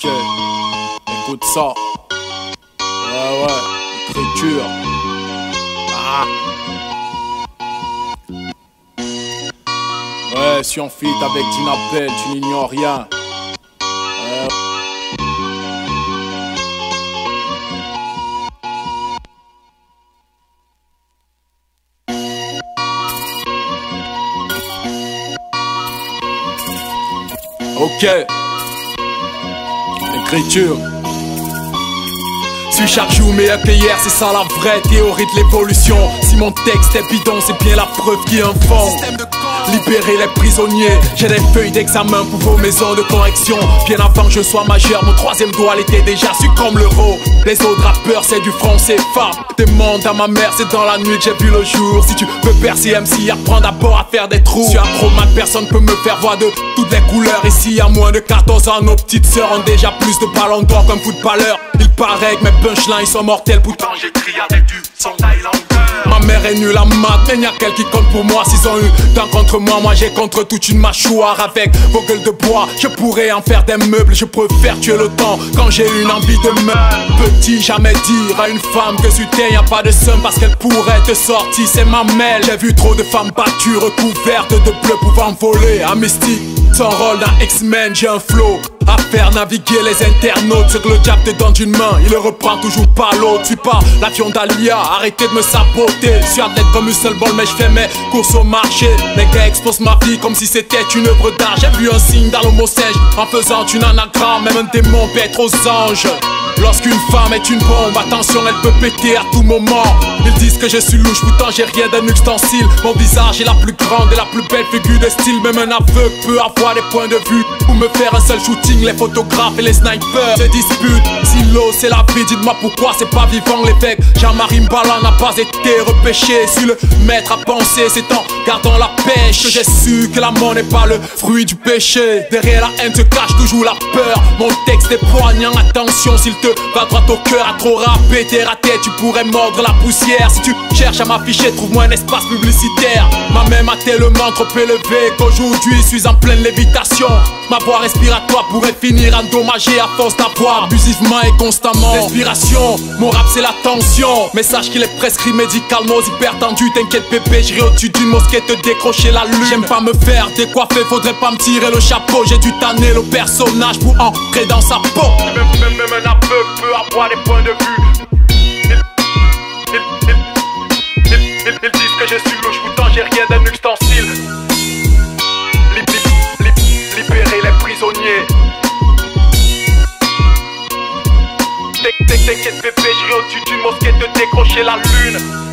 Ok, écoute ça. Ouais, ouais, écriture. Ah. Ouais, si on fit avec Tinapel, tu n'ignores rien. Ouais. Ok. Écriture. Suis chaque jour meilleur que hier, c'est ça la vraie théorie de l'évolution. Si mon texte est bidon, c'est bien la preuve qui informe. Libérer les prisonniers, j'ai des feuilles d'examen pour vos maisons de correction. Bien avant que je sois majeur, mon troisième doigt l'était déjà su comme l'euro. Les autres rappeurs, c'est du français fab. Demande à ma mère, c'est dans la nuit que j'ai vu le jour. Si tu veux percer MC, apprends d'abord à faire des trous. Je suis un personne peut me faire voir de toutes les couleurs. Ici, à moins de 14 ans, nos petites sœurs ont déjà plus de ballons d'or qu'un footballeur. Il paraît que mes punchlines sont mortels, pourtant j'écris avec du son thaïlandais. Mère est nulle à maths, mais y'a quelqu'un qui compte pour moi. S'ils ont eu d'un contre moi, moi j'ai contre toute une mâchoire. Avec vos gueules de bois, je pourrais en faire des meubles. Je préfère tuer le temps quand j'ai une envie de me Petit, jamais dire à une femme que tu t'es, y'a pas de somme parce qu'elle pourrait te sortir. C'est ma mère. J'ai vu trop de femmes battues, recouvertes de bleu pouvant voler. À mystique, son rôle d'un X-Men, j'ai un flow à faire naviguer les internautes. Ce que le diable te donne d'une main, il le reprend toujours pas l'autre. Tu pas l'avion d'Alia, arrêtez de me saboter. Je suis athlète comme une seule mais je fais mes courses au marché. Les gars exposent ma vie comme si c'était une œuvre d'art. J'ai vu un signe dans l'homo en faisant une anagramme. Même un démon peut aux anges. Lorsqu'une femme est une bombe, attention, elle peut péter à tout moment. Ils disent que je suis louche, pourtant j'ai rien d'un ustensile. Mon visage est la plus grande et la plus belle figure de style. Même un aveugle peut avoir des points de vue. Pour me faire un seul shooting, les photographes et les snipers se disputent. C'est la vie, dites-moi pourquoi c'est pas vivant l'évêque. Jean-Marie Mbala n'a pas été repêché. Si le maître a pensé, c'est en gardant la pêche que j'ai su que la mort n'est pas le fruit du péché. Derrière la haine se cache toujours la peur. Mon texte est poignant, attention s'il te va droit au cœur. À trop rapper, t'es raté, tu pourrais mordre la poussière. Si tu cherches à m'afficher, trouve-moi un espace publicitaire. Ma main m'a tellement trop élevé qu'aujourd'hui je suis en pleine lévitation. Ma voix respiratoire pourrait finir endommagée à force d'avoir abusivement et constamment. Respiration, mon rap c'est la tension. Mais sache qu'il est prescrit médicalement hyper tendu. T'inquiète, bébé, j'irai au-dessus d'une mosquée te décrocher la lune. J'aime pas me faire décoiffer, faudrait pas me tirer le chapeau. J'ai dû tanner le personnage pour entrer dans sa peau. Même, même, même un aveugle peut avoir des points de vue. Je suis louche, pourtant j'ai rien d'un ustensile. libérer les prisonniers. T'inquiète bébé, j'irai au-dessus d'une mosquée te décrocher la lune.